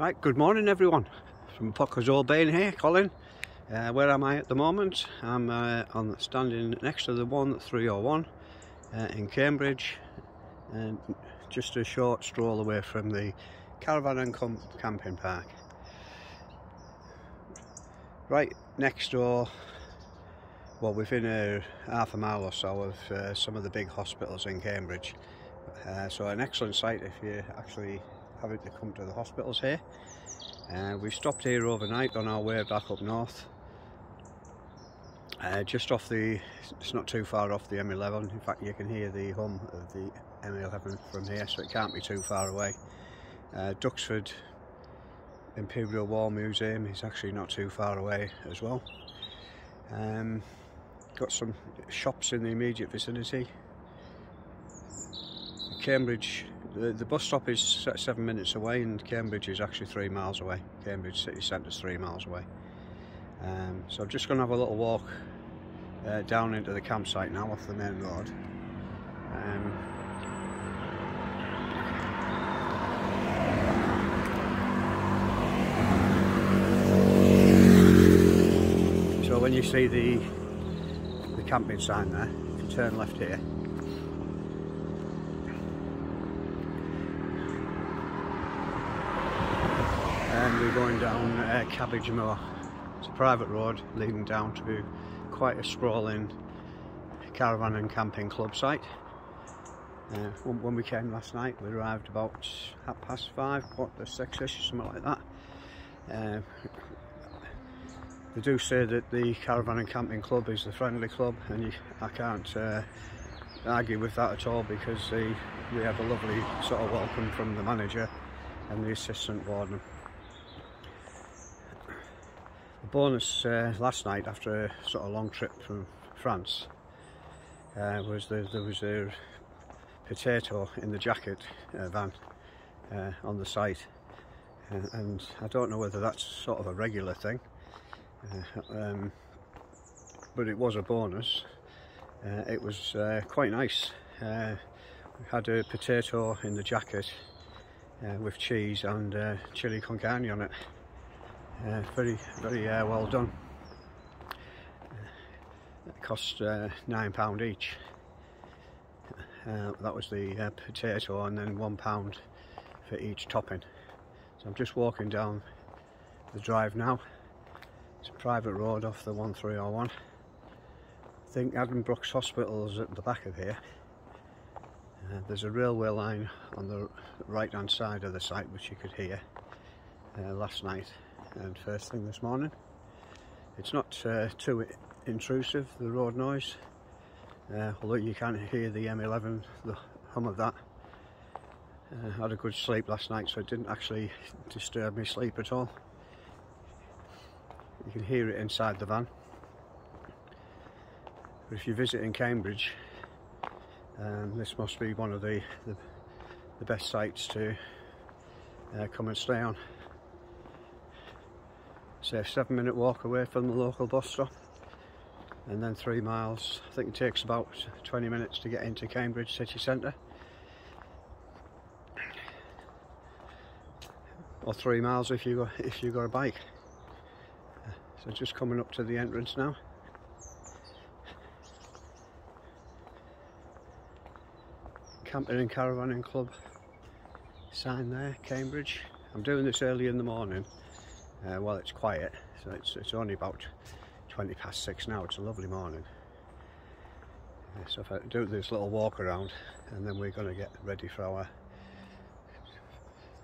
Right, good morning everyone. From Puckers Old Bain here, Colin. Uh, where am I at the moment? I'm uh, on standing next to the 1301 uh, in Cambridge and just a short stroll away from the Caravan and Camping Park. Right next door, well within a half a mile or so of uh, some of the big hospitals in Cambridge. Uh, so an excellent site if you actually having to come to the hospitals here. Uh, we stopped here overnight on our way back up north. Uh, just off the, it's not too far off the M11, in fact you can hear the hum of the M11 from here so it can't be too far away. Uh, Duxford Imperial War Museum is actually not too far away as well. Um, got some shops in the immediate vicinity. Cambridge the, the bus stop is seven minutes away and Cambridge is actually three miles away. Cambridge city centre is three miles away. Um, so I'm just going to have a little walk uh, down into the campsite now off the main road. Um, so when you see the the camping sign there, you can turn left here and we're going down uh, Cabbage Moor. It's a private road leading down to quite a sprawling caravan and camping club site. Uh, when, we came last night we arrived about half past five, quarter six-ish, something like that. Uh, they do say that the caravan and camping club is the friendly club and you, I can't uh, argue with that at all because they, we have a lovely sort of welcome from the manager and the assistant warden bonus uh, last night after a sort of long trip from France uh, was the, there was a potato in the jacket uh, van uh, on the site uh, and I don't know whether that's sort of a regular thing uh, um, but it was a bonus. It was quite nice. We had a potato in the jacket with cheese and chili con carne on it uh, very, very uh, well done. It cost uh, £9 each. Uh, that was the uh, potato and then £1 for each topping. So I'm just walking down the drive now. It's a private road off the 1301. I think Addenbrooke's Hospital is at the back of here. Uh, there's a railway line on the right hand side of the site which you could hear uh, last night and first thing this morning. It's not uh, too intrusive, the road noise, uh, although you can hear the M11, the hum of that. Uh, had a good sleep last night so it didn't actually disturb me sleep at all. You can hear it inside the van. But if you're visiting Cambridge, um, this must be one of the, the, the best sites to uh, come and stay on. Say a seven minute walk away from the local bus stop and then three miles. I think it takes about 20 minutes to get into Cambridge city centre. Or three miles if you go if you got a bike. So just coming up to the entrance now. Camping and Caravanning Club sign there, Cambridge. I'm doing this early in the morning uh, well it's quiet so it's, it's only about 20 past six now. It's a lovely morning. Uh, so if I do this little walk around and then we're going to get ready for our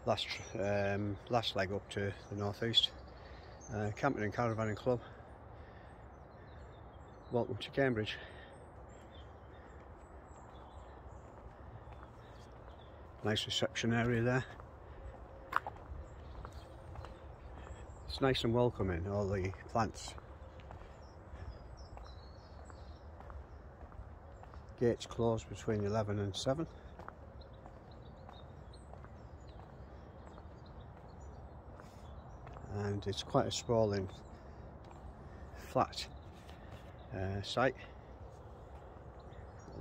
last um, last leg up to the northeast. Uh, camping and caravanning club. Welcome to Cambridge. Nice reception area there It's nice and welcoming, all the plants. Gates closed between 11 and 7. And it's quite a sprawling flat uh, site.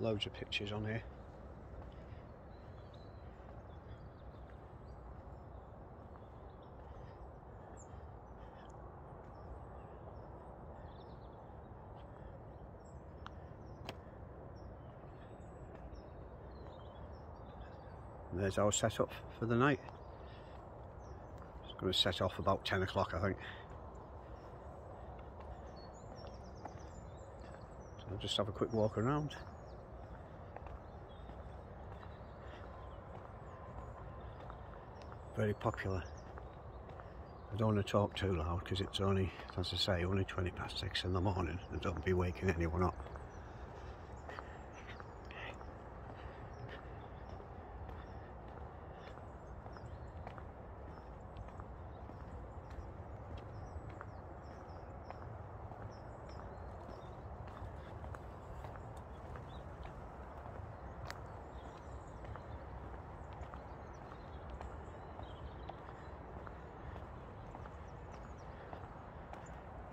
Loads of pictures on here. And there's our setup for the night. It's going to set off about 10 o'clock I think. So I'll just have a quick walk around. Very popular. I don't want to talk too loud because it's only, as I say, only 20 past 6 in the morning and don't be waking anyone up.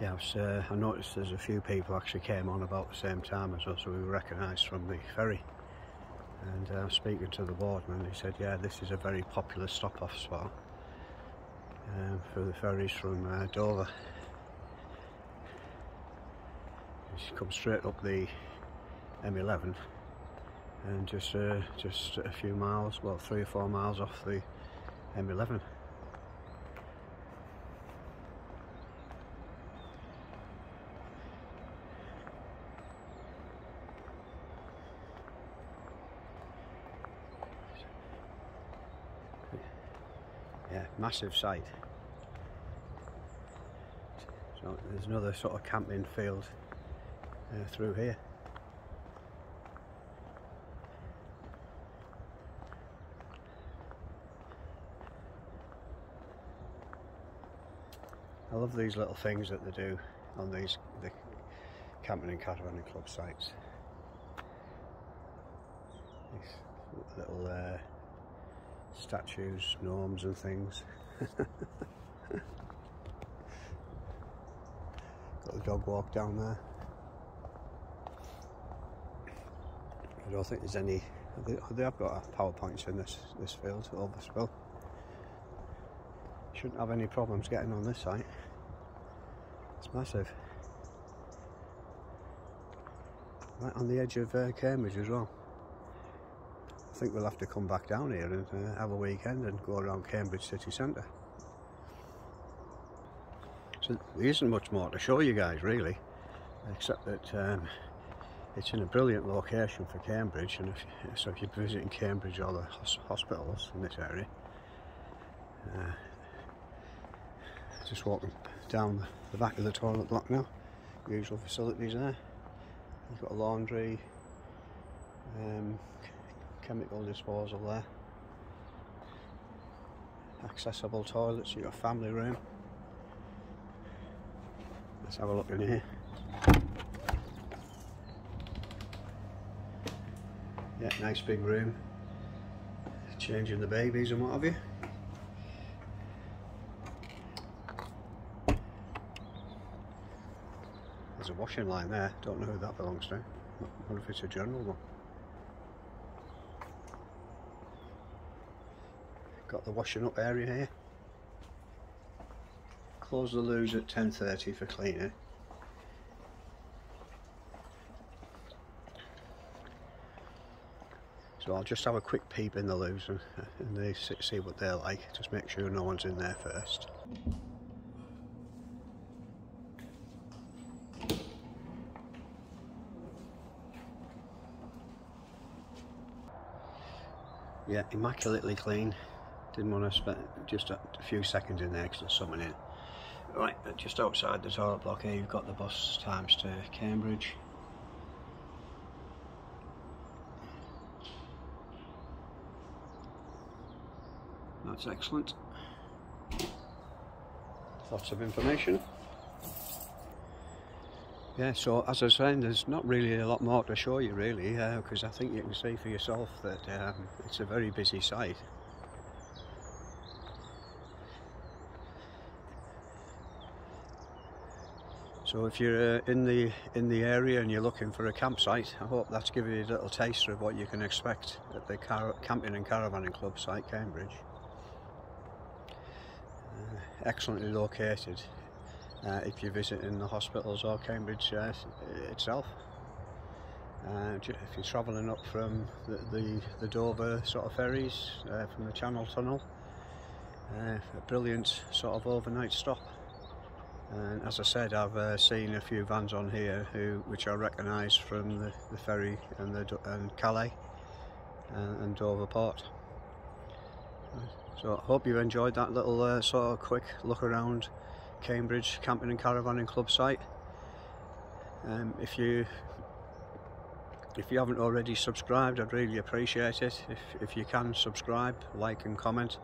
Yeah, I, was, uh, I noticed there's a few people actually came on about the same time as us, so we were recognised from the ferry. And I uh, speaking to the boardman, he said, yeah, this is a very popular stop-off spot um, for the ferries from uh, Dover. You come straight up the M11 and just uh, just a few miles, well, three or four miles off the M11. Yeah, massive site. So there's another sort of camping field uh, through here. I love these little things that they do on these the camping and caravanning club sites. These little uh, statues, gnomes and things. Got the dog walk down there. I don't think there's any. They, they have got power points in this this field, Overspill. Shouldn't have any problems getting on this site. It's massive. Right on the edge of uh, Cambridge as well. Think we'll have to come back down here and uh, have a weekend and go around Cambridge city centre. So there isn't much more to show you guys really, except that um, it's in a brilliant location for Cambridge and if, so if you're visiting Cambridge or the hospitals in this area, uh, just walking down the back of the toilet block now, usual facilities there. You've got a laundry, um, chemical disposal there. Accessible toilets, a family room. Let's have a look in here. Yeah, nice big room. Changing the babies and what have you. There's a washing line there, don't know who that belongs to. I wonder if it's a general one. Got the washing up area here. Close the loos at 10.30 for cleaning. So I'll just have a quick peep in the loos and, and see what they're like. Just make sure no one's in there first. Yeah, immaculately clean. Didn't want to spend just a, few seconds in there because there's someone in. Right, just outside the toilet block here, you've got the bus times to Cambridge. That's excellent. Lots of information. Yeah, so as I was saying, there's not really a lot more to show you really, because uh, I think you can see for yourself that um, it's a very busy site. So if you're uh, in the in the area and you're looking for a campsite, I hope that's given you a little taster of what you can expect at the Car Camping and Caravanning Club site, Cambridge. Uh, excellently located uh, if you're visiting the hospitals or Cambridge uh, itself. Uh, if you're travelling up from the, the, the, Dover sort of ferries uh, from the Channel Tunnel, a brilliant sort of overnight stop. And as I said, I've uh, seen a few vans on here who, which I recognise from the, the, ferry and, the, and Calais and, uh, and Dover Port. So I hope you enjoyed that little uh, sort of quick look around Cambridge Camping and Caravanning Club site. Um, if you if you haven't already subscribed I'd really appreciate it if, if you can subscribe like and comment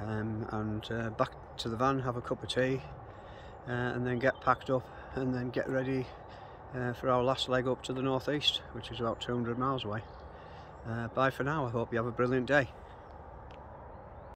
um, and uh, back to the van have a cup of tea uh, and then get packed up and then get ready uh, for our last leg up to the northeast which is about 200 miles away. Uh, bye for now. I hope you have a brilliant day